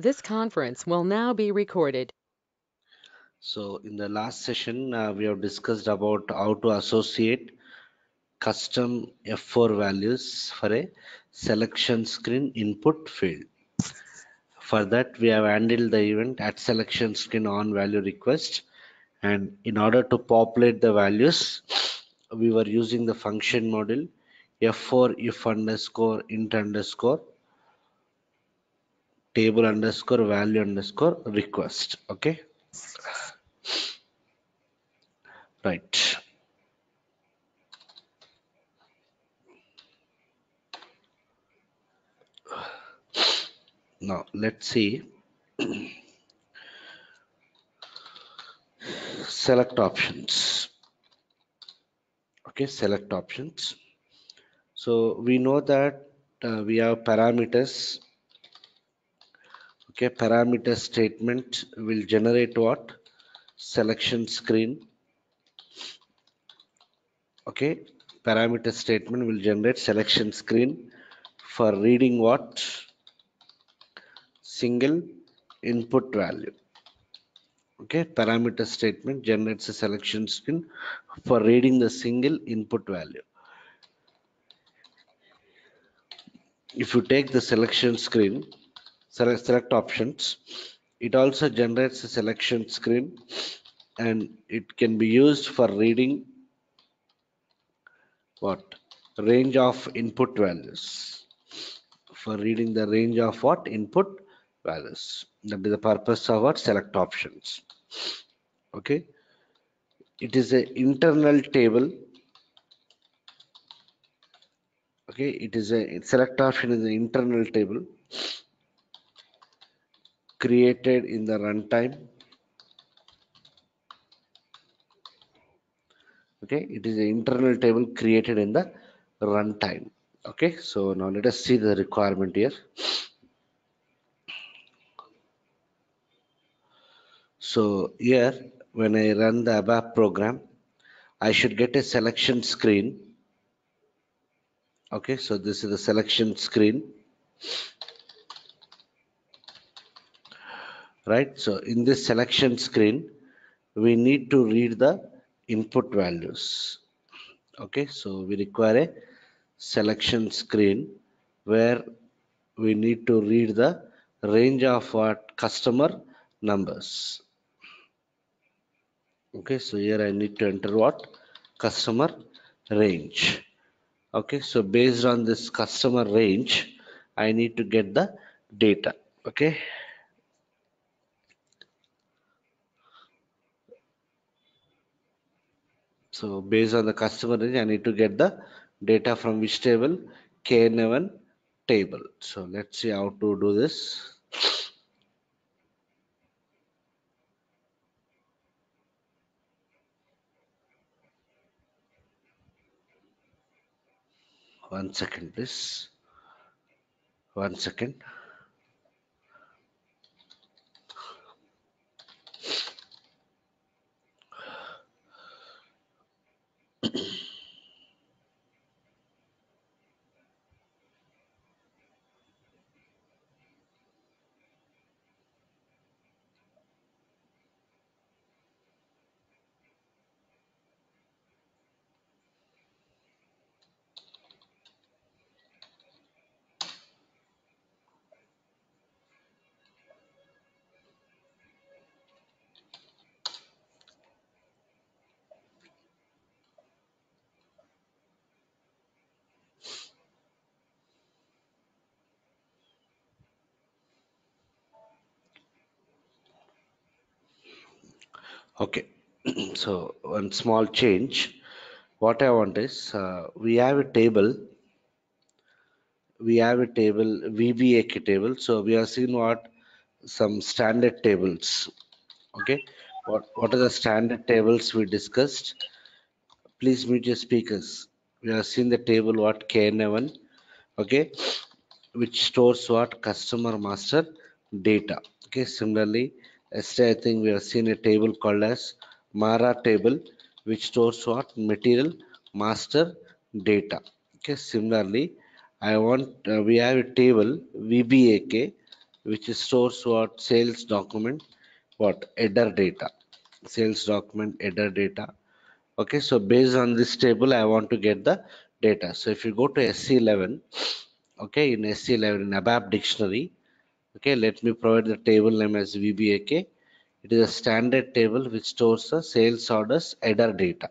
This conference will now be recorded. So in the last session, uh, we have discussed about how to associate custom F4 values for a selection screen input field. For that, we have handled the event at selection screen on value request. And in order to populate the values, we were using the function module F4 if underscore int underscore table underscore value underscore request. Okay. Right. Now let's see. select options. Okay, select options. So we know that uh, we have parameters. Okay, parameter statement will generate what? Selection screen. Okay parameter statement will generate selection screen for reading what? Single input value. Okay parameter statement generates a selection screen for reading the single input value. If you take the selection screen select select options. It also generates a selection screen and it can be used for reading what? Range of input values. For reading the range of what? Input values. That is the purpose of what select options. Okay? It is an internal table. Okay? It is a select option is an internal table created in the runtime. Okay it is an internal table created in the runtime. Okay so now let us see the requirement here. So here when i run the abap program i should get a selection screen. Okay so this is the selection screen right? So in this selection screen we need to read the input values. Okay so we require a selection screen where we need to read the range of what customer numbers. Okay so here i need to enter what? Customer range. Okay so based on this customer range i need to get the data. Okay So based on the customer range, I need to get the data from which table? KNA1 table. So let's see how to do this. One second, please. One second. okay so one small change. What i want is uh, we have a table. We have a table vbak table. So we have seen what? Some standard tables. Okay? What what are the standard tables we discussed? Please mute your speakers. We have seen the table what? Kna1 okay? Which stores what? Customer master data. Okay? Similarly Yesterday, I think we have seen a table called as Mara table, which stores what? Material master data. Okay, similarly, I want uh, we have a table VBAK, which is stores what? Sales document what? Header data. Sales document header data. Okay so based on this table i want to get the data. So if you go to se11 okay in se11 in abap dictionary okay let me provide the table name as vbak it is a standard table which stores the sales orders header data.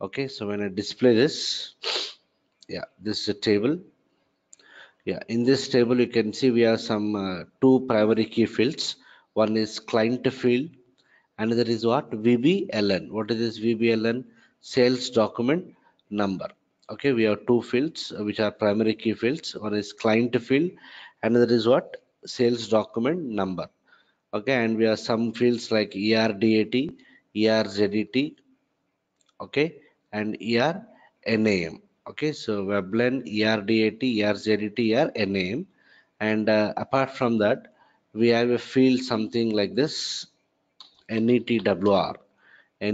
Okay so when i display this yeah this is a table. Yeah in this table you can see we have some uh, two primary key fields. One is client field another is what? Vbeln what is this vbeln sales document number. Okay we have two fields uh, which are primary key fields. One is client field another is what? Sales document number okay and we have some fields like erdat erzet okay and ernam okay so weblen erdat erzet ernam and uh, apart from that we have a field something like this netwr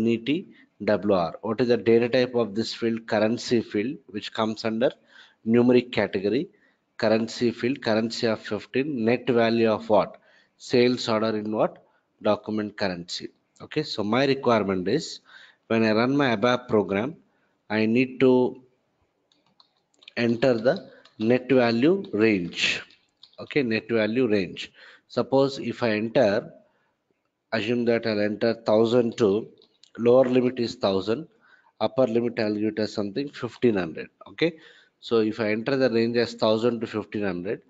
netwr what is the data type of this field? Currency field which comes under numeric category. Currency field currency of 15 net value of what sales order in what? Document currency. Okay so my requirement is when i run my abap program i need to enter the net value range. Okay net value range. Suppose if i enter assume that i'll enter 1002 lower limit is 1000 upper limit i'll give it as something 1500 okay so if i enter the range as 1000 to 1500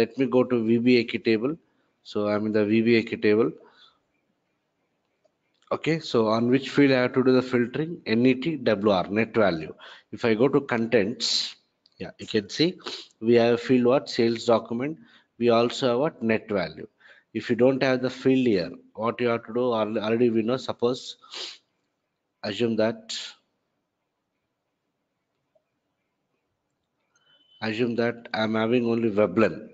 let me go to vbak table so i'm in the vbak table. Okay so on which field i have to do the filtering? Net wr net value. If i go to contents yeah you can see we have a field what? Sales document. We also have what? Net value. If you don't have the field here what you have to do already we know suppose assume that assume that i'm having only weblen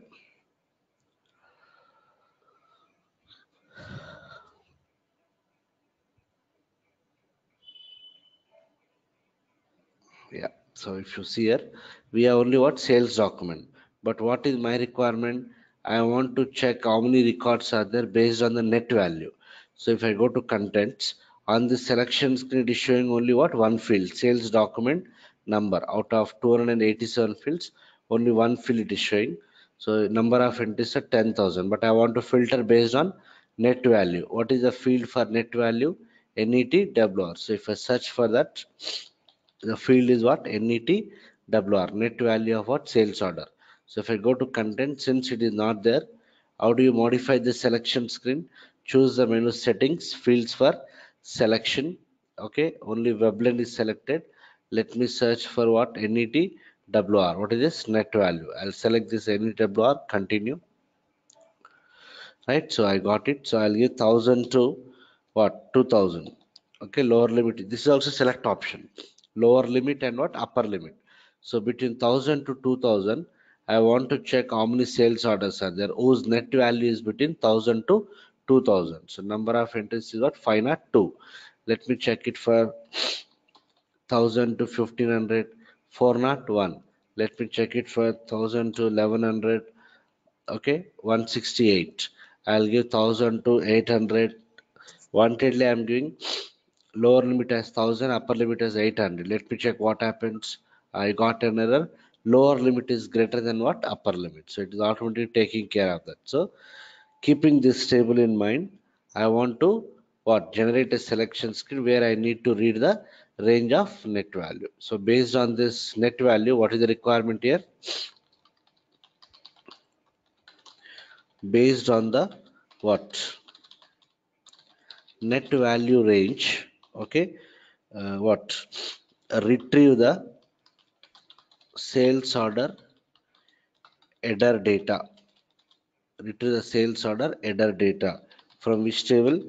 yeah. So if you see here we have only what? Sales document. But what is my requirement? I want to check how many records are there based on the net value. So if i go to contents on the selection screen it is showing only what? One field. Sales document number. Out of 287 fields only one field it is showing. So number of entries are 10000 but i want to filter based on net value. What is the field for net value? Netwr so if i search for that the field is what? Netwr net value of what? Sales order. So if i go to content since it is not there how do you modify the selection screen? Choose the menu settings fields for selection. Okay only weblen is selected. Let me search for what? Netwr what is this? Net value. I'll select this netwr continue. Right so i got it. So i'll give 1000 to what? 2000 okay lower limit. This is also select option lower limit and what? Upper limit. So between 1000 to 2000 i want to check how many sales orders are there. Whose net value is between 1000 to 2000 so number of entries is what? 502 let me check it for 1000 to 1500 401 let me check it for 1000 to 1100 okay 168 i'll give 1000 to 800 wantedly i'm giving lower limit as 1000 upper limit as 800 let me check what happens. I got an error. Lower limit is greater than what? Upper limit. So it is automatically taking care of that. So keeping this table in mind i want to what? Generate a selection screen where i need to read the range of net value. So based on this net value what is the requirement here? Based on the what? Net value range okay? Uh, what? Retrieve the sales order header data. Retrieve the sales order header data from which table?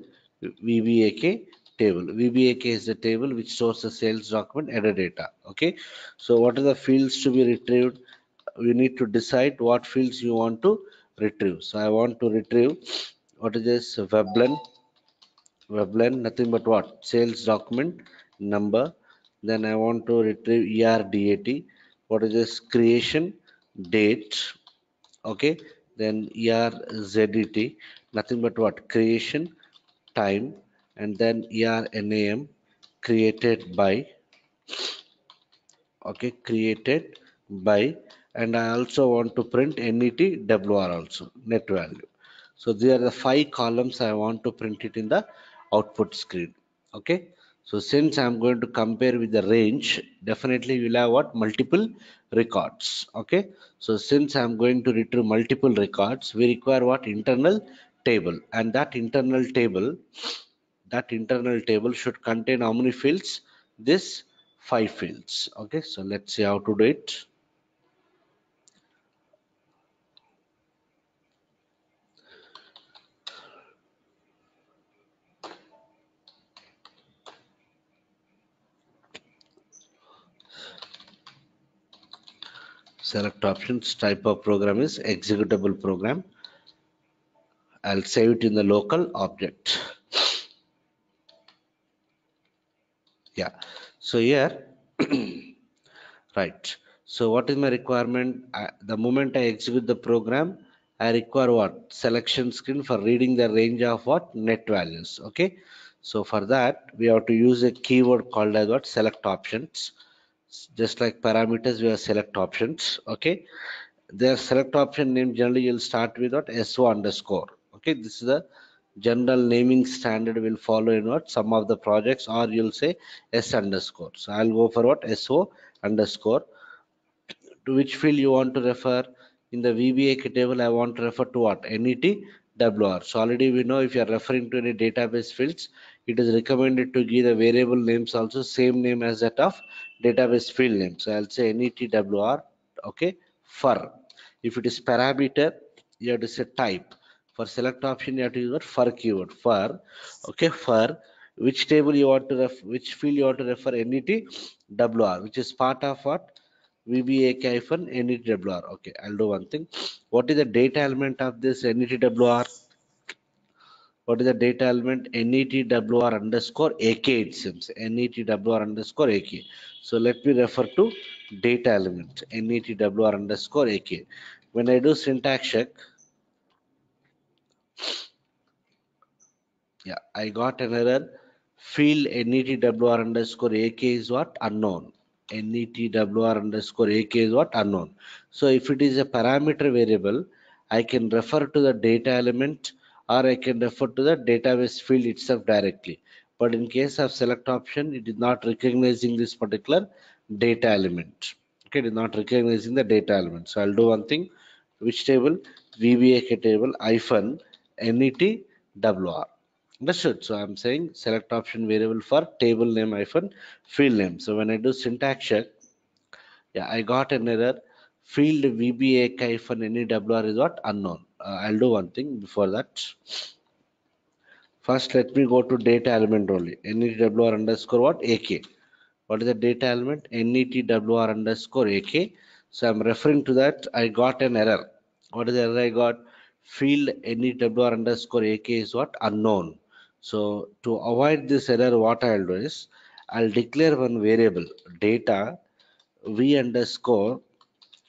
Vbak table. Vbak is the table which stores the sales document header data. Okay? So what are the fields to be retrieved? We need to decide what fields you want to retrieve. So i want to retrieve what is this weblen weblen nothing but what? Sales document number. Then i want to retrieve erdat what is this? Creation date. Okay. Then er zet nothing but what? Creation time. And then er nam created by. Okay. Created by. And I also want to print net wr also. Net value. So these are the five columns I want to print it in the output screen okay? So since I'm going to compare with the range definitely you'll have what? Multiple records okay? So since I'm going to retrieve multiple records we require what? Internal table. And that internal table that internal table should contain how many fields? This five fields okay? So let's see how to do it select options type of program is executable program. I'll save it in the local object. Yeah. So here right. So what is my requirement? I, the moment I execute the program I require what? Selection screen for reading the range of what? Net values. Okay? So for that we have to use a keyword called as what? Select options just like parameters we have select options okay? Their select option name generally you'll start with what so underscore okay? This is the general naming standard will follow in what some of the projects or you'll say s underscore. So i'll go for what so underscore. To which field you want to refer? In the VBA table i want to refer to what? Net wr so already we know if you are referring to any database fields it is recommended to give the variable names also same name as that of database field name. So i'll say netwr okay for if it is parameter you have to say type. For select option you have to use what for keyword for okay for which table you want to ref which field you want to refer net wr which is part of what? Net okay. I'll do one thing. What is the data element of this net wr what is the data element? Netwr underscore ak it seems netwr underscore ak so let me refer to data element. Netwr underscore ak when i do syntax check yeah i got an error. Field netwr underscore ak is what? Unknown. Netwr underscore ak is what? Unknown. So if it is a parameter variable i can refer to the data element or I can refer to the database field itself directly. But in case of select option, it is not recognizing this particular data element. Okay, it is not recognizing the data element. So I'll do one thing. Which table? VBAK table hyphen NET WR. Understood? So I'm saying select option variable for table name hyphen field name. So when I do syntax check, yeah, I got an error. Field VBAK hyphen NEWR is what? Unknown Uh, I'll do one thing before that. First, let me go to data element only. netwr underscore what? AK. What is the data element? netwr underscore AK. So I'm referring to that. I got an error. What is the error I got? Field netwr underscore AK is what? Unknown. So to avoid this error, what I'll do is I'll declare one variable data v underscore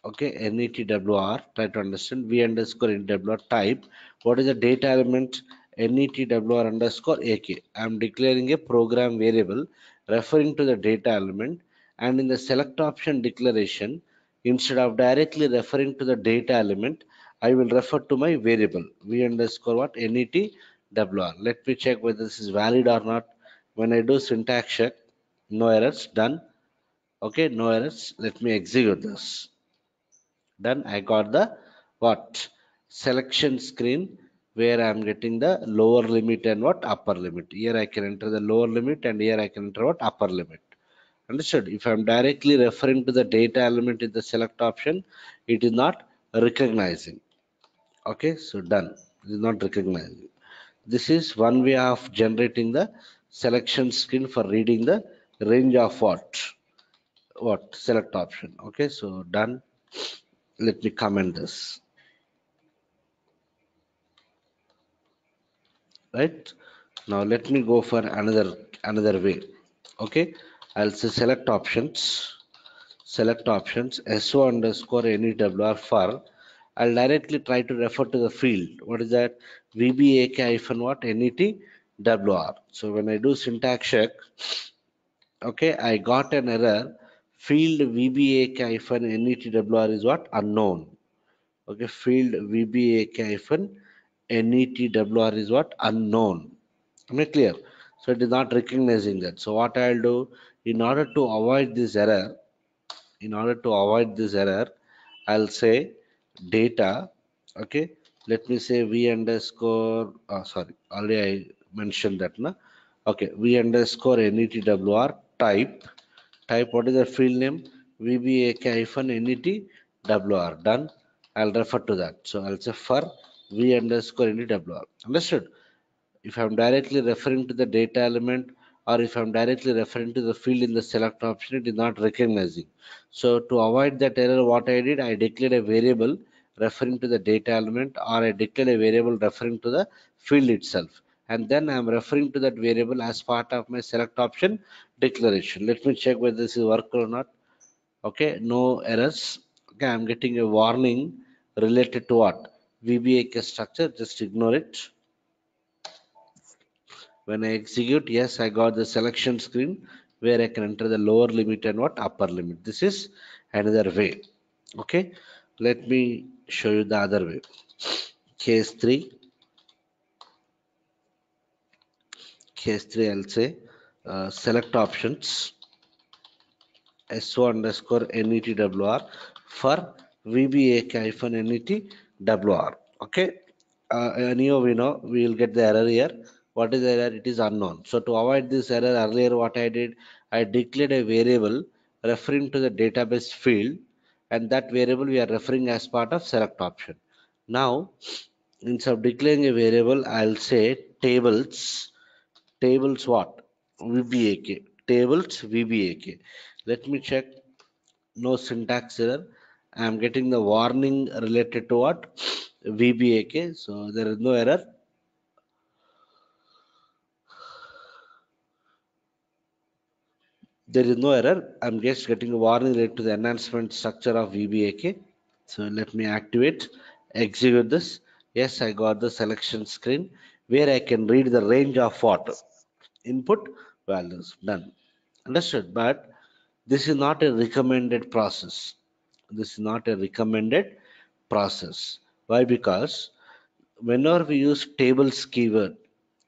okay netwr try to understand. V underscore netwr type. What is the data element? Netwr underscore ak i am declaring a program variable referring to the data element and in the select option declaration instead of directly referring to the data element i will refer to my variable v underscore what? Netwr let me check whether this is valid or not. When i do syntax check no errors done. Okay no errors. Let me execute this then I got the what selection screen where I am getting the lower limit and what upper limit. Here I can enter the lower limit and here I can enter what upper limit. Understood? If I am directly referring to the data element in the select option, it is not recognizing. Okay, so done. It is not recognizing. This is one way of generating the selection screen for reading the range of what? What? Select option. Okay, so done let me comment this right now let me go for another another way okay i'll say select options select options so underscore netwr for I'll directly try to refer to the field. What is that? VBAK hyphen what? NET WR. So when I do syntax check, okay, I got an error. Field VBAK hyphen NET WR is what? Unknown. Okay, field VBAK hyphen NET WR is what? Unknown. Am I clear? So it is not recognizing that. So what I'll do in order to avoid this error, in order to avoid this error, I'll say data. Okay, let me say v underscore. Oh, sorry, already I mentioned that. Na? Okay, v underscore netwr type. Type what is the field name? vbak hyphen netwr. Done. I'll refer to that. So I'll say for v underscore netwr. Understood? if I'm directly referring to the data element or if I'm directly referring to the field in the select option, it is not recognizing. So to avoid that error, what I did, I declared a variable referring to the data element or I declared a variable referring to the field itself. And then I'm referring to that variable as part of my select option declaration. Let me check whether this is work or not. Okay, no errors. Okay, I'm getting a warning related to what? VBAK structure, just ignore it when I execute, yes, I got the selection screen where I can enter the lower limit and what upper limit. This is another way. Okay, let me show you the other way. Case 3. Case 3, I'll say uh, select options SO underscore NETWR for VBAK hyphen NETWR. Okay, uh, anyhow, we know we will get the error here. What is the error? It is unknown. So to avoid this error earlier what i did i declared a variable referring to the database field and that variable we are referring as part of select option. Now instead of declaring a variable i'll say tables tables what vbak tables vbak let me check. No syntax error. I am getting the warning related to what? Vbak so there is no error. There is no error. I'm just getting a warning related to the enhancement structure of vbak so let me activate execute this. Yes i got the selection screen where i can read the range of what input values done understood but this is not a recommended process this is not a recommended process why because whenever we use tables keyword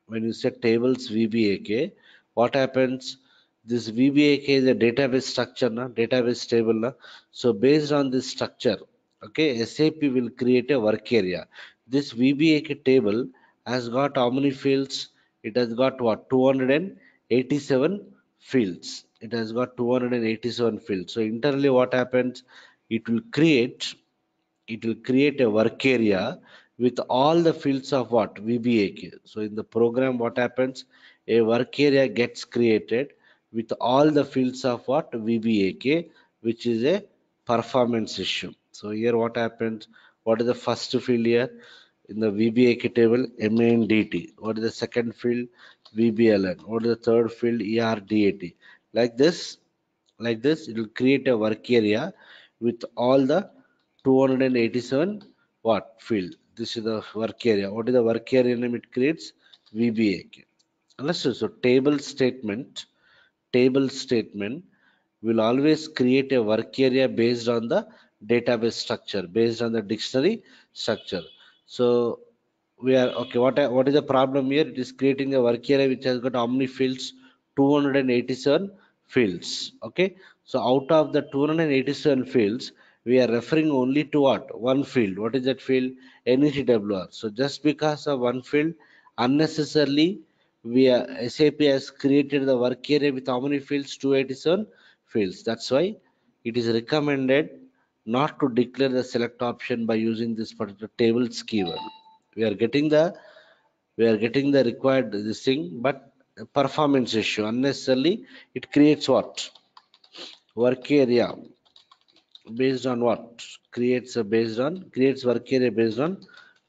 when you say tables vbak what happens this VBAK is a database structure, na? database table. Na? So based on this structure, okay, SAP will create a work area. This VBAK table has got how many fields? It has got what? 287 fields. It has got 287 fields. So internally what happens? It will create, it will create a work area with all the fields of what? VBAK. So in the program, what happens? A work area gets created with all the fields of what VBAK, which is a performance issue. So here what happens? What is the first field here? In the VBAK table, MANDT. What is the second field? VBELN. What is the third field? ERDAT. Like this, like this, it will create a work area with all the 287 what field. This is the work area. What is the work area name it creates? VBAK. Understood? So table statement table statement will always create a work area based on the database structure based on the dictionary structure so we are okay what what is the problem here? It is creating a work area which has got how many fields 287 fields okay? So out of the 287 fields we are referring only to what? One field. What is that field? Netwr so just because of one field unnecessarily we are, SAP has created the work area with how many fields? 287 fields. That's why it is recommended not to declare the select option by using this particular tables keyword. We are getting the we are getting the required this thing, but performance issue unnecessarily it creates what? Work area based on what? Creates a based on creates work area based on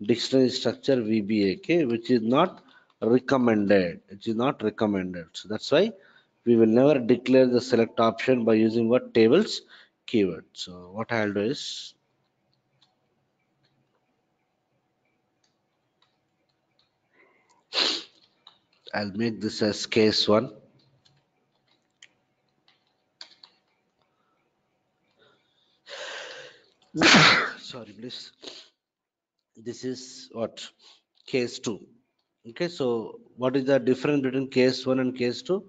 dictionary structure VBAK, which is not recommended. It is not recommended. So that's why we will never declare the select option by using what? Tables keyword. So what I'll do is I'll make this as case one. Sorry please. This is what? Case 2 okay so what is the difference between case 1 and case 2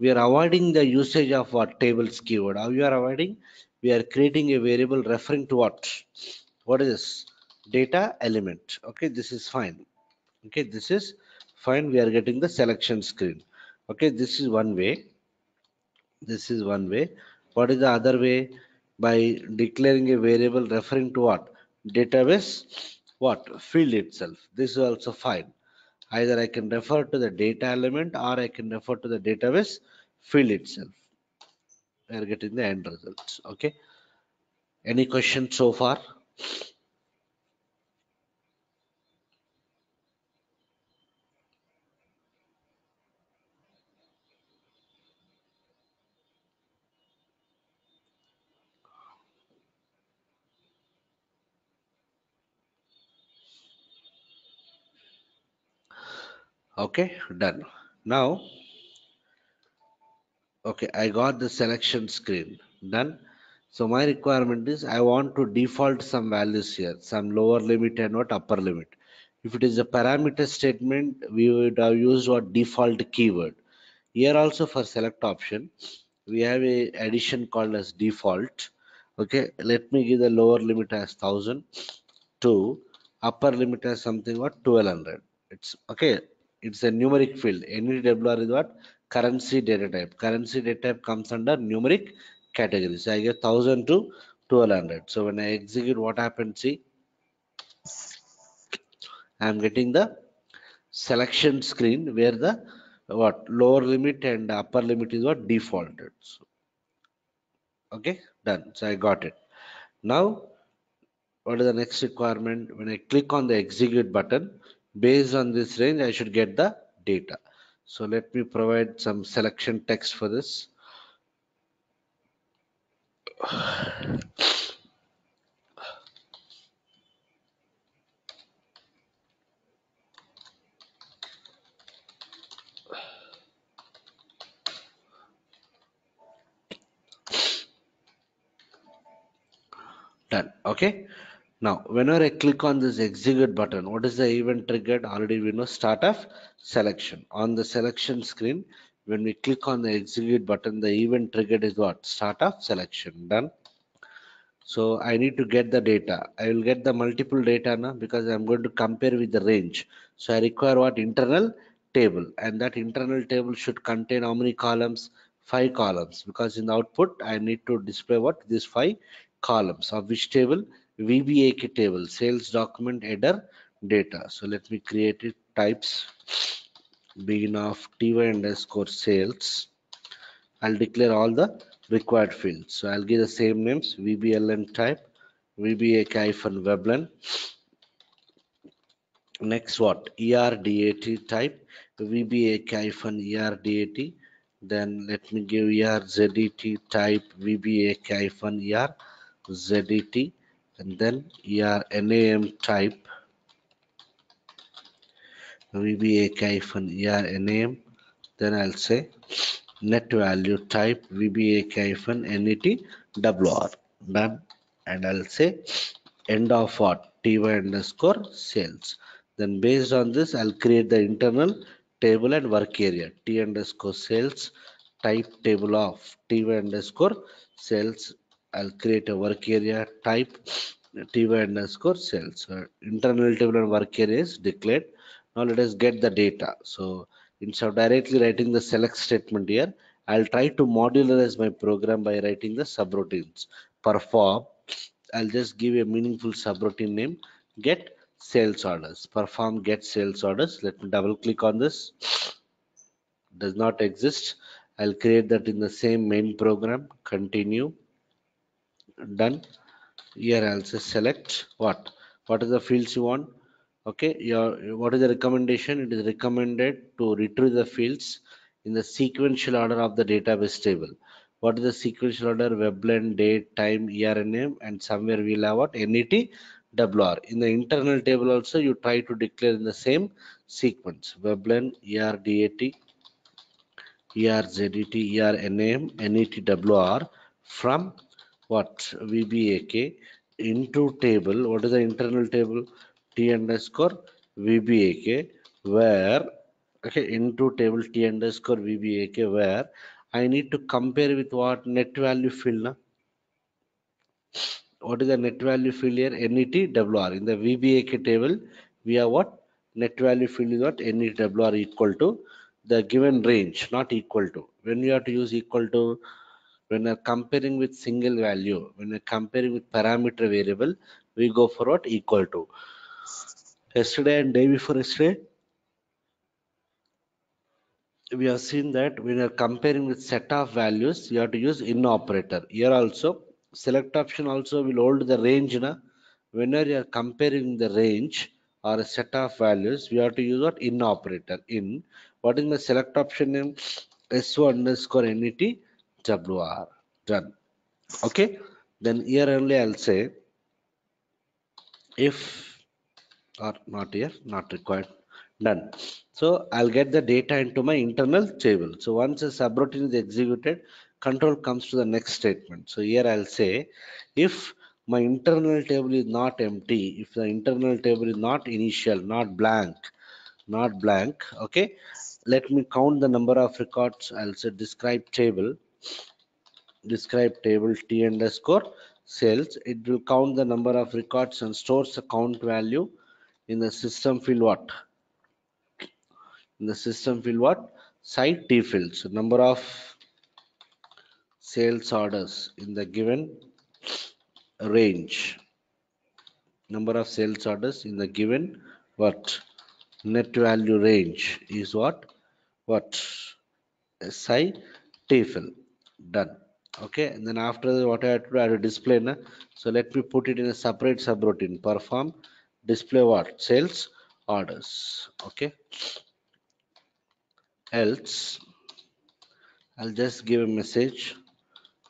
we are avoiding the usage of what? Tables keyword. How you are avoiding? We are creating a variable referring to what? What is this? Data element. Okay this is fine. Okay this is fine. We are getting the selection screen. Okay this is one way. This is one way. What is the other way? By declaring a variable referring to what? Database what? Field itself. This is also fine. Either i can refer to the data element or i can refer to the database field itself we are getting the end results. Okay? Any questions so far? Okay done. Now okay i got the selection screen. Done. So my requirement is i want to default some values here some lower limit and what upper limit. If it is a parameter statement we would have used what default keyword. Here also for select option we have a addition called as default. Okay let me give the lower limit as 1000 to upper limit as something what? 1200 it's okay it's a numeric field. NETWR is what currency data type. Currency data type comes under numeric category so i get 1000 to 1200 so when i execute what happens see? I am getting the selection screen where the what lower limit and upper limit is what defaulted. So, okay done. So i got it. Now what is the next requirement? When i click on the execute button based on this range i should get the data so let me provide some selection text for this. Done. Okay now whenever i click on this execute button what is the event triggered? Already we know start of selection. On the selection screen when we click on the execute button the event triggered is what? Start of selection. Done. So i need to get the data. I will get the multiple data now because i'm going to compare with the range. So i require what? Internal table. And that internal table should contain how many columns? Five columns. Because in the output i need to display what? These five columns. Of which table VBAK table sales document header data. So let me create it. Types begin of ty underscore sales. I'll declare all the required fields. So I'll give the same names VBELN type VBAK hyphen Veblen next what? ERDAT type VBAK hyphen ERDAT then let me give ERZET type VBAK hyphen ER ZET and then ER NAM type VBAK hyphen ER NAM then I'll say net value type VBAK hyphen NET WR done and I'll say end of what TY underscore sales. Then based on this I'll create the internal table and work area T underscore sales type table of TY underscore sales I'll create a work area type ty underscore sales. So internal table and work area is declared. Now let us get the data. So instead of directly writing the select statement here, I'll try to modularize my program by writing the subroutines. Perform, I'll just give a meaningful subroutine name. Get sales orders. Perform get sales orders. Let me double click on this. Does not exist. I'll create that in the same main program. Continue done. Here say select what? What is the fields you want? Okay your what is the recommendation? It is recommended to retrieve the fields in the sequential order of the database table. What is the sequential order? Veblen date time year and name and somewhere we'll have what? Net WR. In the internal table also, you try to declare in the same sequence. Veblen, ERDAT, ERZET, ERNAM, NETWR from what? VBAK into table. What is the internal table? T underscore VBAK where okay into table T underscore VBAK where I need to compare with what net value field. Na? What is the net value field here? NET WR. In the VBAK table, we have what? Net value field is what? NET WR equal to the given range, not equal to. When we have to use equal to, when we are comparing with single value, when we are comparing with parameter variable, we go for what? Equal to. Yesterday and day before yesterday, we have seen that when you are comparing with set of values, you have to use in operator. Here also, select option also will hold the range. Na? Whenever you are comparing the range or a set of values, we have to use what in operator. In what is my select option name? SO underscore NET WR. Done. Okay. Then here only I'll say if or not here, not required. Done. So I'll get the data into my internal table. So once a subroutine is executed, control comes to the next statement. So here I'll say if my internal table is not empty, if the internal table is not initial, not blank, not blank, okay, let me count the number of records. I'll say describe table, describe table t underscore sales. It will count the number of records and stores the count value in the system field what? In the system field what? Site t field. So number of sales orders in the given range. Number of sales orders in the given what? Net value range is what? What? SI t field. Done. Okay. And then after what I have to do, I to display. Na? So let me put it in a separate subroutine. Perform display what? Sales orders. Okay. Else, I'll just give a message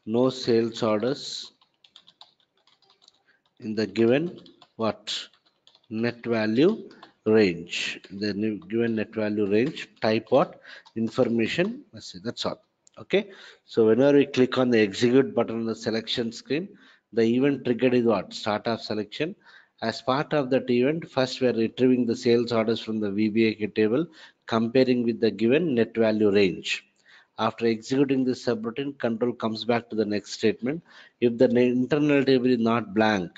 no sales orders in the given what net value range the given net value range type what information message that's all okay so whenever we click on the execute button on the selection screen the event triggered is what start of selection as part of that event first we are retrieving the sales orders from the VBAK table comparing with the given net value range after executing this subroutine, control comes back to the next statement. If the internal table is not blank,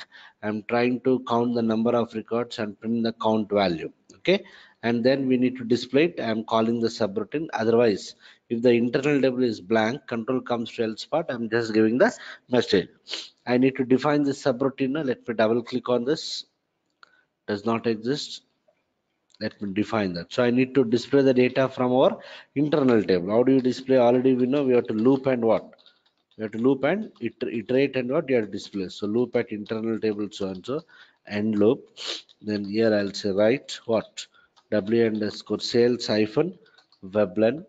I'm trying to count the number of records and print the count value. Okay. And then we need to display it. I'm calling the subroutine. Otherwise, if the internal table is blank, control comes to else part. I'm just giving the message. I need to define the subroutine. Let me double click on this. Does not exist let me define that so i need to display the data from our internal table how do you display already we know we have to loop and what we have to loop and iterate and what you have to display so loop at internal table so and so end loop then here i'll say write what w underscore sales hyphen veblen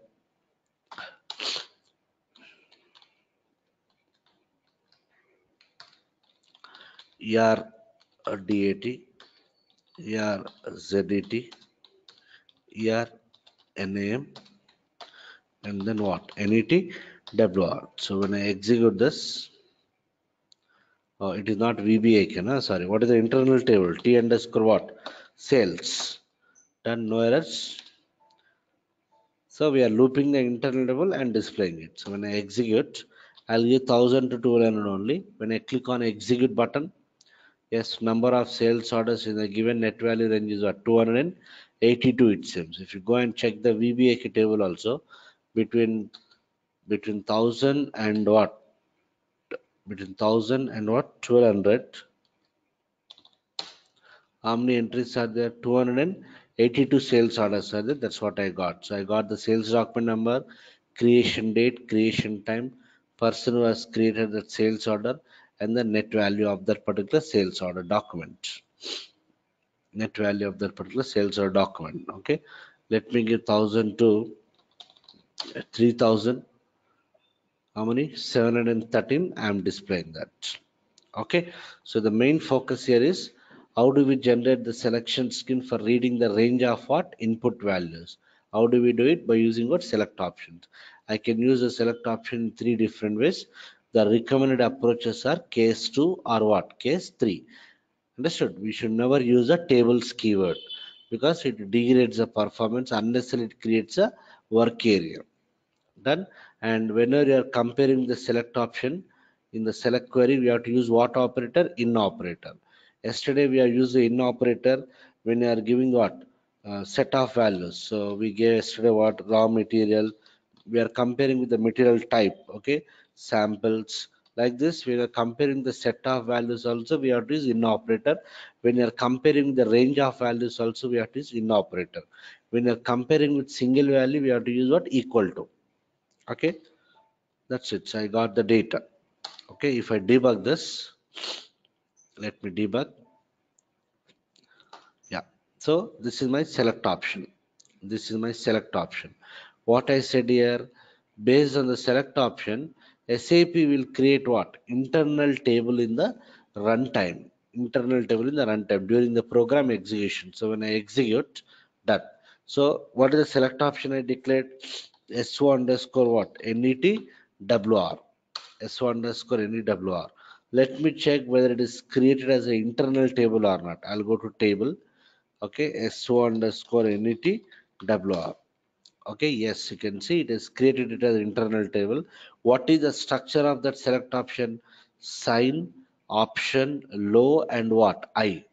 er dat er and then what? NET, WR. So when I execute this, oh, it is not VBAK, no? sorry. What is the internal table? T underscore what? Sales. Done, no errors. So we are looping the internal table and displaying it. So when I execute, I'll give 1000 to 200 only. When I click on execute button, yes, number of sales orders in the given net value range is what? 200 82 it seems if you go and check the VBAK table also between between 1000 and what between 1000 and what 1200 how many entries are there 282 sales orders are there that's what i got. So i got the sales document number creation date creation time person who has created that sales order and the net value of that particular sales order document. Net value of that particular sales order document okay? Let me give 1000 to 3000 how many? 713 i am displaying that okay? So the main focus here is how do we generate the selection scheme for reading the range of what? Input values. How do we do it? By using what? Select options. I can use the select option in three different ways. The recommended approaches are case 2 or what? Case 3 understood? We should never use a tables keyword because it degrades the performance unless it creates a work area. Done? And whenever you are comparing the select option in the select query we have to use what operator? In operator yesterday we have used the in operator when you are giving what? Uh, set of values. So we gave yesterday what? Raw material. We are comparing with the material type okay? Samples. Like this we are comparing the set of values also we have to use in operator when you are comparing the range of values also we have to use in operator when you are comparing with single value we have to use what? Equal to. Okay? That's it. So i got the data. Okay? If i debug this let me debug. Yeah. So this is my select option. This is my select option. What i said here based on the select option sap will create what? Internal table in the runtime. Internal table in the runtime during the program execution. So when i execute done. So what is the select option i declared? So underscore what? Net wr so underscore net wr let me check whether it is created as an internal table or not. I'll go to table okay so underscore net wr okay yes you can see it is created it as internal table. What is the structure of that select option? Sign option low and what? I.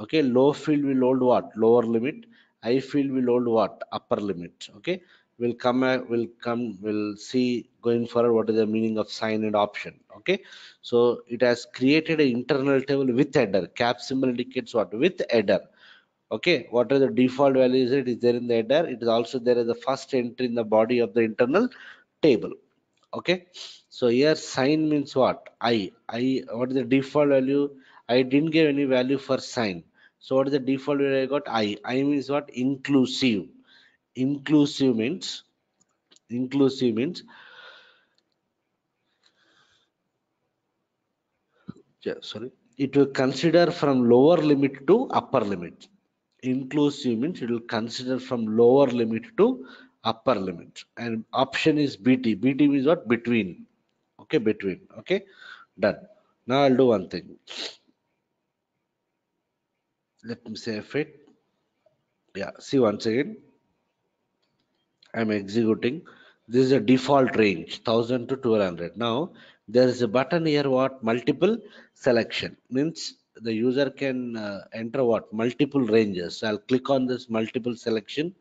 Okay low field will hold what? Lower limit. I field will hold what? Upper limit. Okay we'll come uh, will come we'll see going forward what is the meaning of sign and option okay? So it has created an internal table with header. Cap symbol indicates what? With header okay? What are the default values? It is there in the header. It is also there as the first entry in the body of the internal table okay? So here sign means what? I i what is the default value? I didn't give any value for sign. So what is the default value i got? I i means what? Inclusive inclusive means inclusive means yeah, sorry. It will consider from lower limit to upper limit. Inclusive means it will consider from lower limit to upper limit. And option is bt bt means what? Between. Okay between. Okay done. Now i'll do one thing. Let me save it. Yeah see once again i'm executing. This is a default range 1000 to 1200 now there is a button here what? Multiple selection. Means the user can uh, enter what? Multiple ranges. So i'll click on this multiple selection.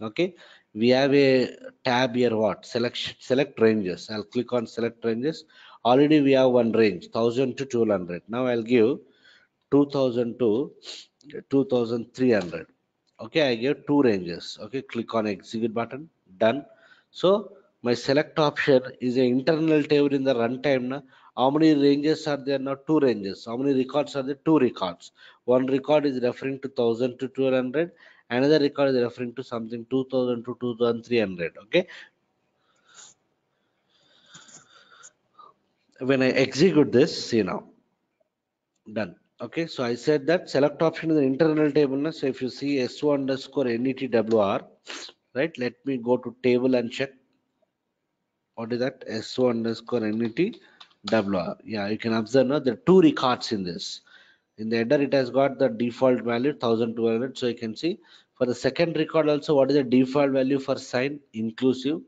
Okay? We have a tab here what? Selection select ranges. I'll click on select ranges. Already we have one range 1000 to 1200 now i'll give 2000 to 2300 okay i give two ranges. Okay click on execute button done. So my select option is an internal table in the runtime how many ranges are there now? Two ranges. How many records are there? Two records. One record is referring to 1000 to 1200 another record is referring to something 2000 to 2300 okay? When i execute this see now. Done okay so i said that select option is an internal table so if you see so underscore netwr right let me go to table and check. What is that? So underscore netwr yeah you can observe now there are two records in this. In the header it has got the default value 1200 so you can see for the second record also what is the default value for sign inclusive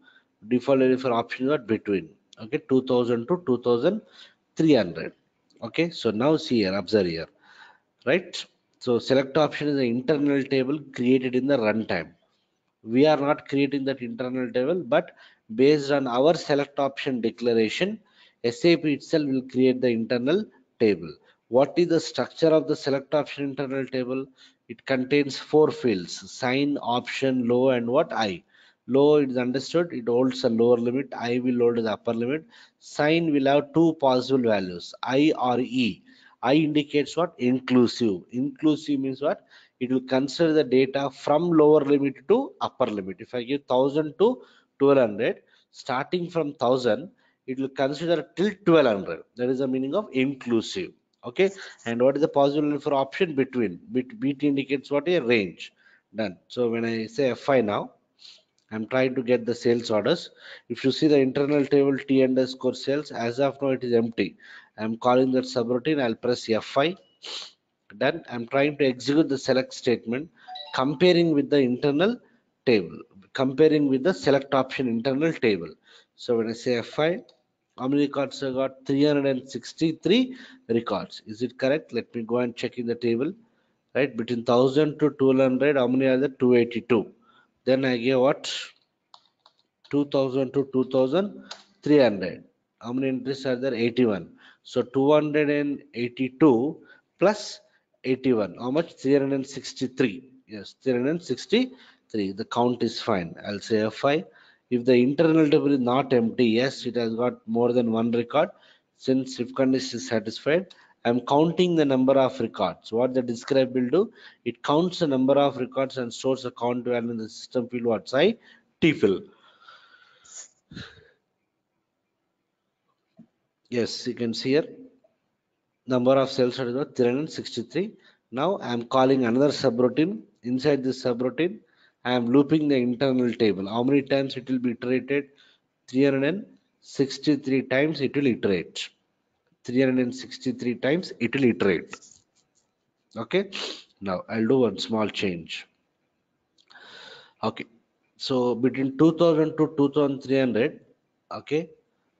default value for option is between. Okay 2000 to 2300 okay so now see here observe here right? So select option is an internal table created in the runtime. We are not creating that internal table but based on our select option declaration sap itself will create the internal table. What is the structure of the select option internal table? It contains four fields sign option low and what? I low is understood it holds a lower limit i will hold the upper limit. Sign will have two possible values i or e. I indicates what? Inclusive. Inclusive means what? It will consider the data from lower limit to upper limit. If i give 1000 to 1200 starting from 1000 it will consider till 1200 that is the meaning of inclusive. Okay? And what is the possible for option between? Bit, bt indicates what? A range. Done. So when i say fi now i'm trying to get the sales orders if you see the internal table t underscore sales as of now it is empty i'm calling that subroutine i'll press F5. done i'm trying to execute the select statement comparing with the internal table comparing with the select option internal table so when i say F5, how many records I got? 363 records. Is it correct? Let me go and check in the table. Right, between 1000 to 1200, how many are there? 282. Then I give what? 2000 to 2300. How many entries are there? 81. So 282 plus 81. How much? 363. Yes, 363. The count is fine. I'll say F5 if the internal table is not empty, yes, it has got more than one record. Since if condition is satisfied, I'm counting the number of records. What the describe will do, it counts the number of records and stores the count value in the system field what's I tfill. Yes, you can see here number of cells are 363. Now I'm calling another subroutine. Inside this subroutine, I am looping the internal table. How many times it will be iterated? 363 times it will iterate. 363 times it will iterate. Okay. Now I'll do one small change. Okay. So between 2000 to 2300. Okay.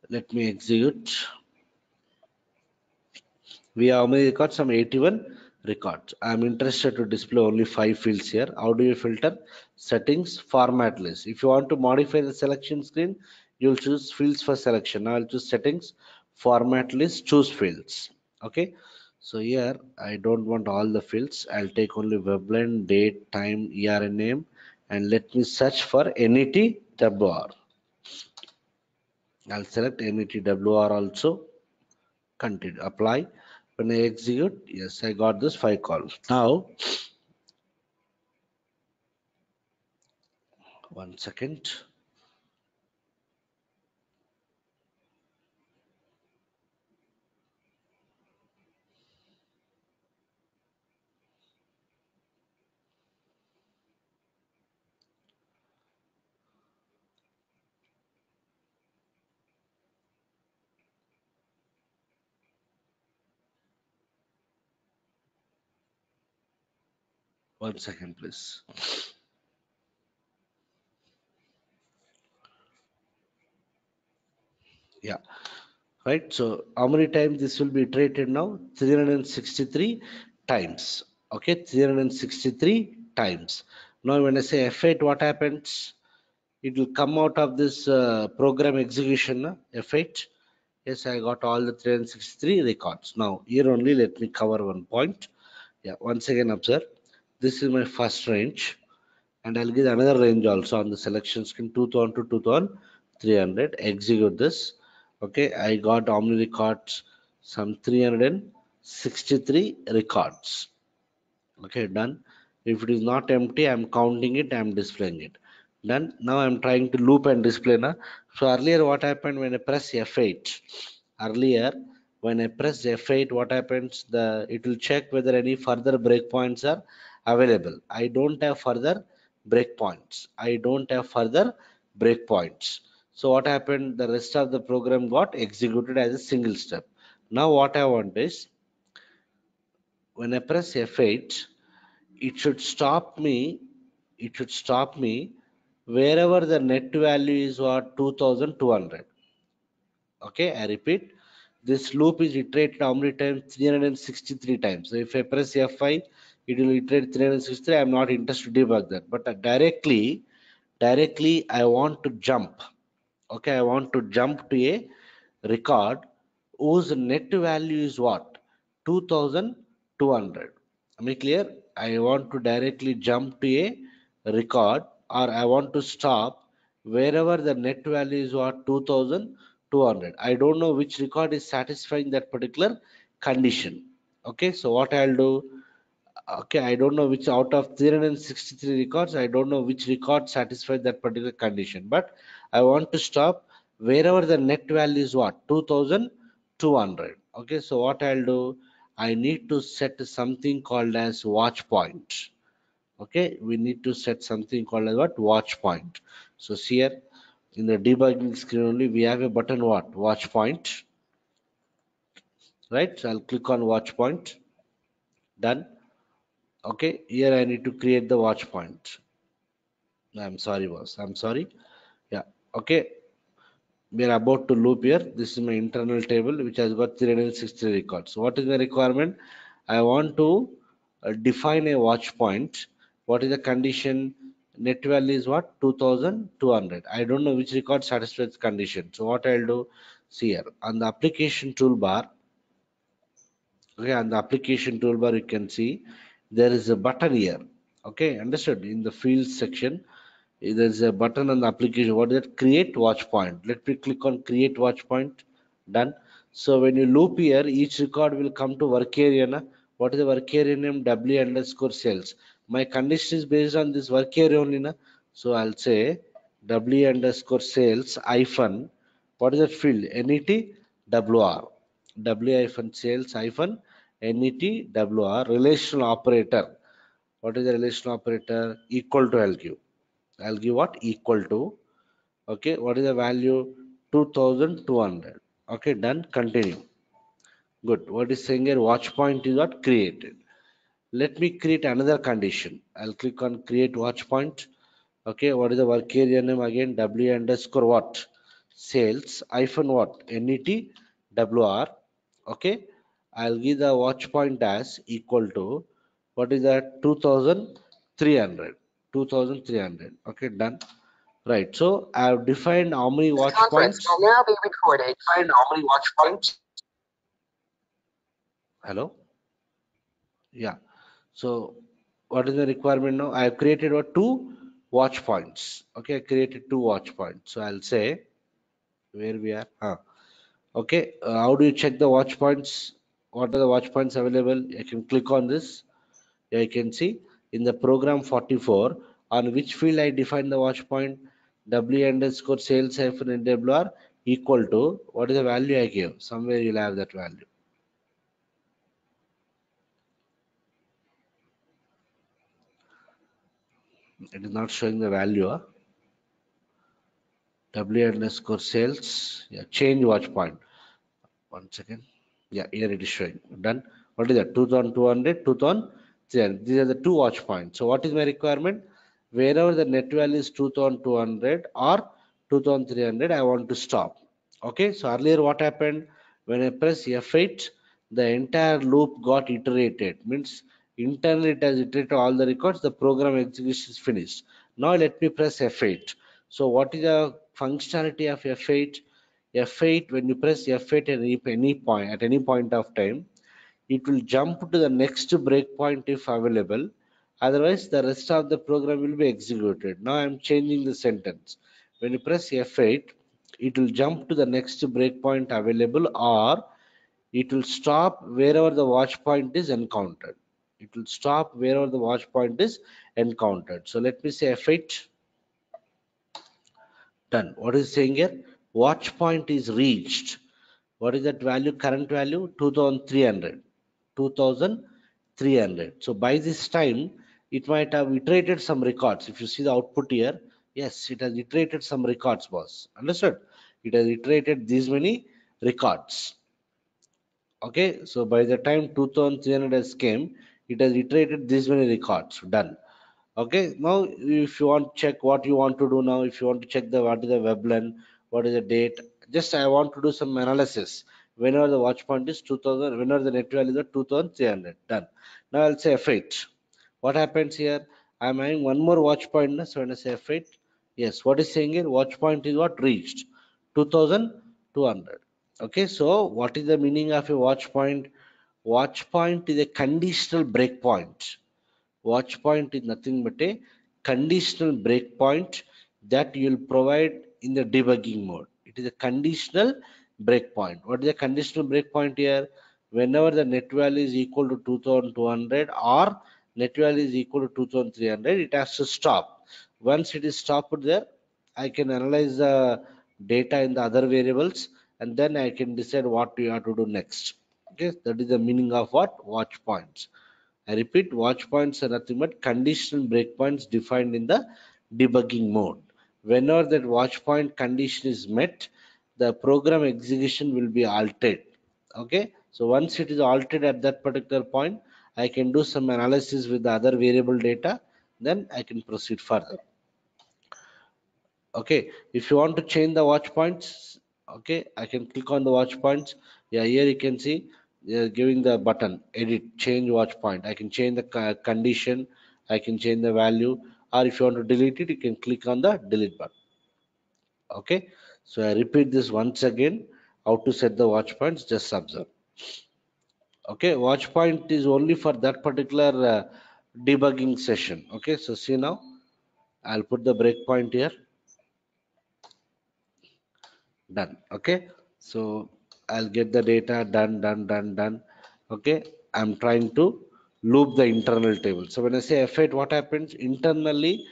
Let me execute. We have only got some 81 records. I'm interested to display only five fields here. How do you filter? Settings, format list. If you want to modify the selection screen, you'll choose fields for selection. I'll choose settings, format list, choose fields. Okay. So here I don't want all the fields. I'll take only VBELN, date, time, ERNAM, and let me search for NET WR. I'll select NET WR also. Continue. Apply when I execute yes I got this five calls now one second One second, please. Yeah, right. So how many times this will be iterated now? 363 times. Okay, 363 times. Now when I say F8, what happens? It will come out of this uh, program execution, uh, F8. Yes, I got all the 363 records. Now here only let me cover one point. Yeah, once again observe this is my first range and I'll give another range also on the selection screen 2000 to 2300 execute this. Okay I got many records? Some 363 records. Okay done. If it is not empty I'm counting it I'm displaying it. Done. Now I'm trying to loop and display now so earlier what happened when I press F8 earlier when I press F8 what happens? The it will check whether any further breakpoints are available. I don't have further breakpoints. I don't have further breakpoints. So what happened? The rest of the program got executed as a single step. Now what I want is when I press F8, it should stop me. It should stop me wherever the net value is what 2200. Okay, I repeat. This loop is iterated how many times? 363 times. So if I press F5, it will iterate 363 i'm not interested to debug that. But uh, directly directly i want to jump. Okay i want to jump to a record whose net value is what? 2200 am i clear? I want to directly jump to a record or i want to stop wherever the net value is what 2200 i don't know which record is satisfying that particular condition. Okay so what i'll do okay i don't know which out of 363 records i don't know which record satisfied that particular condition. But i want to stop wherever the net value is what? 2200 okay so what i'll do I need to set something called as watch point. Okay, we need to set something called as what? Watch point. So here in the debugging screen only we have a button what watch point. Right, so I'll click on watch point. Done. Okay, here I need to create the watch point. I'm sorry, boss. I'm sorry. Yeah. Okay. We are about to loop here. This is my internal table which has got 360 records. What is the requirement? I want to uh, define a watch point. What is the condition? Net value is what? 2200. I don't know which record satisfies condition. So what I'll do? See here on the application toolbar. Okay, on the application toolbar you can see there is a button here. Okay, understood? In the fields section there's a button on the application what is that create watch point let me click on create watch point done so when you loop here each record will come to work area na? what is the work area name w underscore sales my condition is based on this work area only na? so i'll say w underscore sales hyphen what is that field? Net wr w hyphen sales hyphen net wr relational operator. What is the relational operator? Equal to i'll give. I'll give what? Equal to okay? What is the value? 2200 okay done continue. Good. What is saying here? Watch point is not created let me create another condition. I'll click on create watch point. Okay what is the work area name again? W underscore what? Sales hyphen what? Net wr okay I'll give the watch point as equal to what is that? 2300 2300 okay done. Right so i have defined how many watch points. will now be recorded. defined how many watch points. Hello? Yeah so what is the requirement now? I have created what? Two watch points. Okay i created two watch points. So i'll say where we are? Huh. okay uh, how do you check the watch points? What are the watch points available? I can click on this. You can see. In the program 44 on which field I define the watch point? W underscore sales hyphen NWR equal to what is the value I give? somewhere you'll have that value it is not showing the value huh? W underscore sales. Yeah change watch point. One second. Yeah here it is showing. Done. What is that? 2200 2300 these are the two watch points. So what is my requirement? Wherever the net value is 2200 or 2300 i want to stop. Okay? So earlier what happened? When i press f8 the entire loop got iterated. Means internally it has iterated all the records. The program execution is finished. Now let me press f8 so what is the functionality of f8 f8 when you press f8 at any, point at any point of time it will jump to the next breakpoint if available. Otherwise the rest of the program will be executed. Now i'm changing the sentence. When you press f8 it will jump to the next breakpoint available or it will stop wherever the watch point is encountered it will stop wherever the watch point is encountered. So let me say f8 done. What is saying here? Watch point is reached. What is that value? Current value? 2300 2300 so by this time it might have iterated some records. If you see the output here yes it has iterated some records boss. Understood? It has iterated these many records. Okay? So by the time 2300 has came it has iterated this many records. Done. Okay? Now if you want to check what you want to do now if you want to check the what is the vbeln what is the date just i want to do some analysis. Whenever the watch point is 2000 whenever the net value is 2300 done. Now i'll say f8 what happens here? I'm having one more watch point so when i say f8 yes what is saying here? Watch point is what reached 2200 okay? So what is the meaning of a watch point watch point is a conditional breakpoint watch point is nothing but a conditional breakpoint that you will provide in the debugging mode. It is a conditional breakpoint what is a conditional breakpoint here? Whenever the net value is equal to 2200 or net value is equal to 2300 it has to stop. Once it is stopped there i can analyze the data in the other variables and then i can decide what we have to do next okay that is the meaning of what? Watch points. I repeat watch points are nothing but conditional breakpoints defined in the debugging mode. Whenever that watch point condition is met the program execution will be altered. Okay? So once it is altered at that particular point i can do some analysis with the other variable data then i can proceed further. Okay? If you want to change the watch points okay i can click on the watch points. Yeah here you can see giving the button edit change watch point. I can change the condition i can change the value or if you want to delete it you can click on the delete button. Okay? So i repeat this once again how to set the watch points just observe. Okay? Watch point is only for that particular uh, debugging session. Okay? So see now i'll put the breakpoint here. Done. Okay? So i'll get the data done done done done. Okay i'm trying to loop the internal table. So when i say f8 what happens? Internally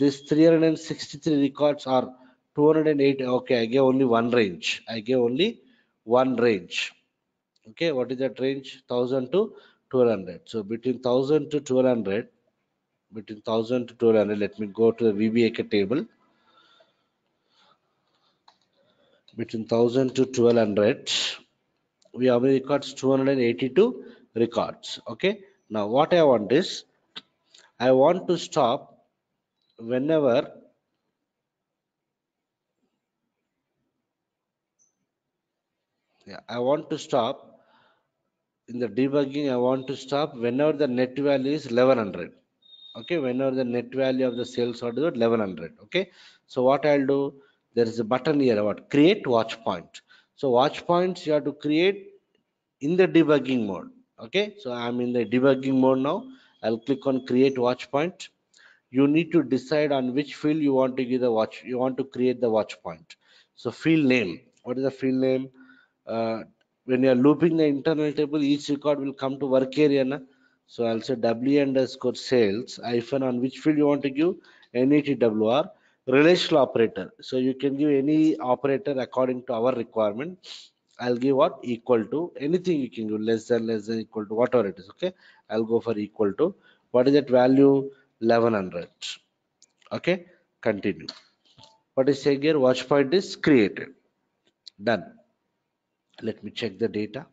this 363 records are 208 okay i gave only one range. I gave only one range. Okay what is that range? 1000 to 1200 so between 1000 to 1200 between 1000 to 1200 let me go to the vbak table between 1000 to 1200 we have records 282 records okay? Now what i want is i want to stop whenever yeah i want to stop in the debugging i want to stop whenever the net value is 1100 okay? Whenever the net value of the sales order is 1100 okay? So what i'll do there is a button here about create watch point. So watch points you have to create in the debugging mode. Okay? So i'm in the debugging mode now. I'll click on create watch point. You need to decide on which field you want to give the watch you want to create the watch point. So field name. What is the field name? Uh, when you are looping the internal table each record will come to work area na? so i'll say w underscore sales hyphen on which field you want to give? Netwr relational operator. So you can give any operator according to our requirement. I'll give what? Equal to anything you can give less than less than equal to whatever it is okay? I'll go for equal to what is that value? 1100 okay? Continue. What is saying here watch point is created. Done. Let me check the data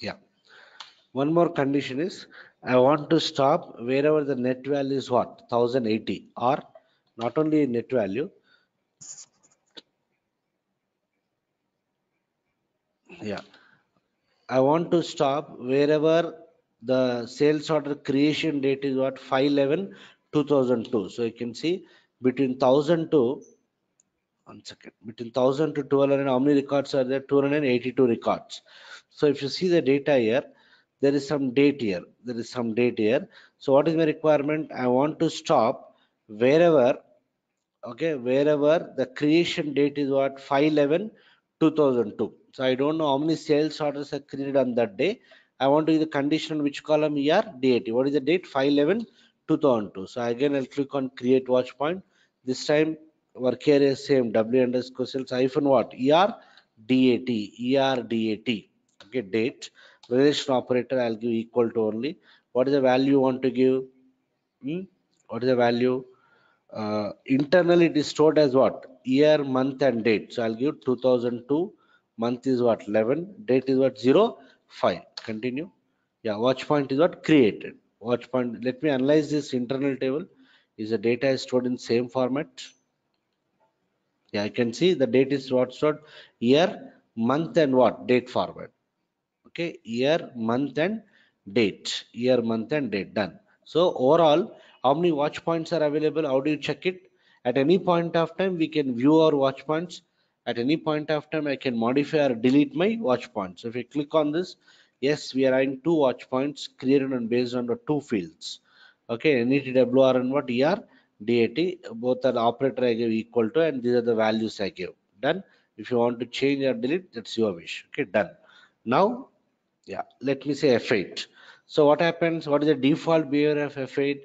yeah. One more condition is i want to stop wherever the net value is what? 1080 or not only net value. Yeah. I want to stop wherever the sales order creation date is what? 511 2002 so you can see between 1000 to one second between 1000 to 1200 how many records are there? 282 records so if you see the data here there is some date here. There is some date here. So what is my requirement? I want to stop wherever okay wherever the creation date is what? 511 2002 so i don't know how many sales orders are created on that day. I want to use the condition which column here date what is the date? 511 2002 so again i'll click on create watch point. This time work area same. W underscore sales hyphen what? Er dat er dat okay date. Relation operator i'll give equal to only. What is the value you want to give? Hmm? what is the value? Uh, internally it is stored as what? Year month and date. So i'll give 2002 month is what? 11 date is what? 0 5 continue. Yeah watch point is what? Created. Watch point let me analyze this internal table. Is the data is stored in same format? Yeah i can see the date is what? Stored year month and what? Date format okay year month and date. Year month and date. Done. So overall how many watch points are available? How do you check it? At any point of time we can view our watch points. At any point of time i can modify or delete my watch points. So if you click on this yes we are having two watch points created and based on the two fields. Okay netwr and what? Er DAT, both are operator I gave equal to, and these are the values I gave. Done. If you want to change or delete, that's your wish. Okay, done. Now, yeah, let me say F8. So what happens? What is the default behavior of F8?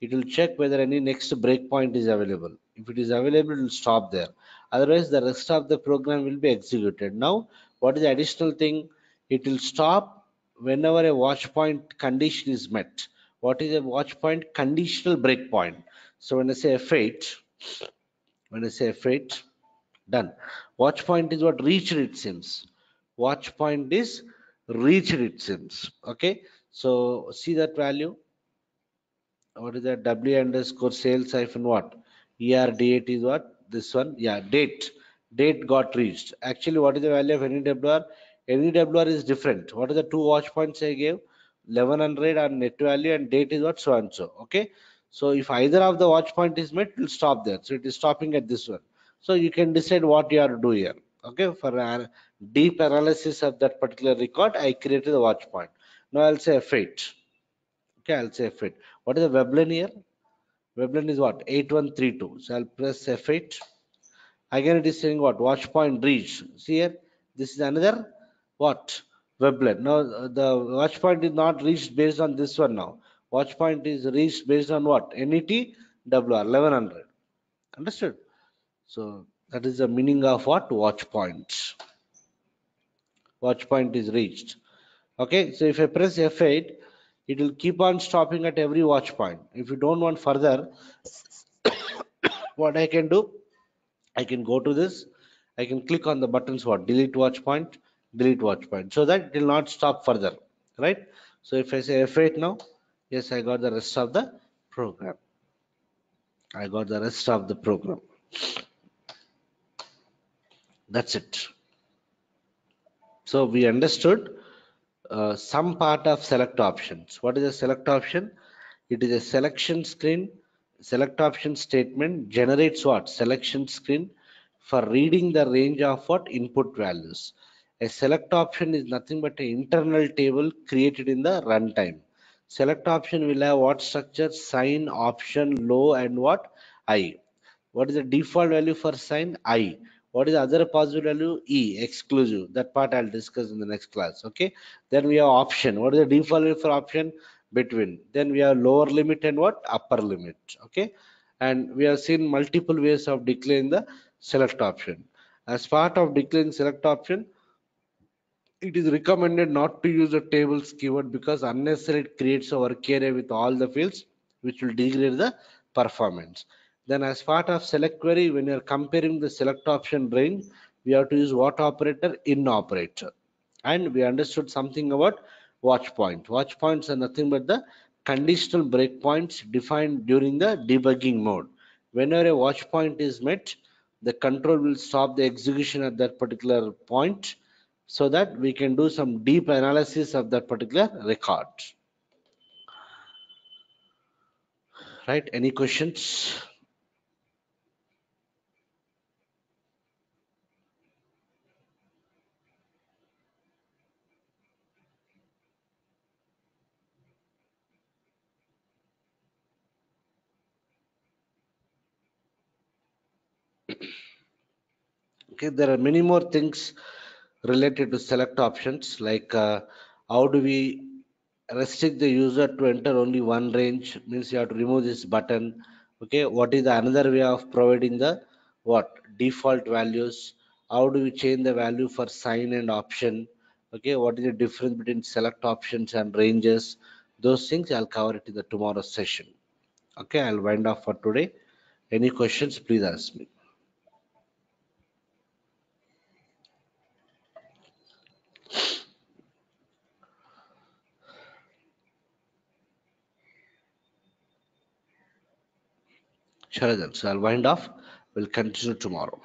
It will check whether any next breakpoint is available. If it is available, it will stop there. Otherwise, the rest of the program will be executed. Now, what is the additional thing? It will stop whenever a watch point condition is met. What is a watch point? Conditional breakpoint. So when I say F8, when I say F8, done. Watch point is what reached it seems. Watch point is reached it seems. Okay. So see that value. What is that? W underscore sales hyphen what? ER date is what? This one. Yeah, date. Date got reached. Actually, what is the value of any WR? Any WR is different. What are the two watch points I gave? 1100 and net value and date is what so and so. Okay. So if either of the watch point is met, it will stop there. So it is stopping at this one. So you can decide what you are doing here. Okay. For deep analysis of that particular record, I created the watch point. Now I'll say F8. Okay, I'll say F8. What is the Vbeln here? Vbeln is what? 8132. So I'll press F8. Again, it is saying what? Watch point reached. See here, this is another what? Vbeln. Now the watch point is not reached based on this one now. Watch point is reached based on what? NET WR 1100. Understood? So that is the meaning of what? Watch point. Watch point is reached. Okay, so if I press F8, it will keep on stopping at every watch point. If you don't want further, what I can do, I can go to this, I can click on the buttons what delete watch point, delete watch point, so that it will not stop further, right? So if I say F8 now, yes, I got the rest of the program. I got the rest of the program. That's it. So we understood uh, some part of select options. What is a select option? It is a selection screen. Select option statement generates what? Selection screen for reading the range of what input values. A select option is nothing but an internal table created in the runtime. Select option will have what structure? Sign, option, low, and what? I. What is the default value for sign? I what is the other possible value? E exclusive. That part i'll discuss in the next class okay? Then we have option. What is the default value for option? Between. Then we have lower limit and what? Upper limit okay? And we have seen multiple ways of declaring the select option. As part of declaring select option it is recommended not to use the tables keyword because unnecessarily it creates a work area with all the fields which will degrade the performance then as part of select query, when you're comparing the select option range, we have to use what operator in operator. And we understood something about watch point. Watch points are nothing but the conditional breakpoints defined during the debugging mode. Whenever a watch point is met, the control will stop the execution at that particular point so that we can do some deep analysis of that particular record. Right? Any questions? Okay there are many more things related to select options like uh, how do we restrict the user to enter only one range? Means you have to remove this button. Okay what is the another way of providing the what? Default values. How do we change the value for sign and option? Okay what is the difference between select options and ranges? Those things i'll cover it in the tomorrow session. Okay i'll wind off for today. Any questions please ask me Then. So I'll wind off. We'll continue tomorrow.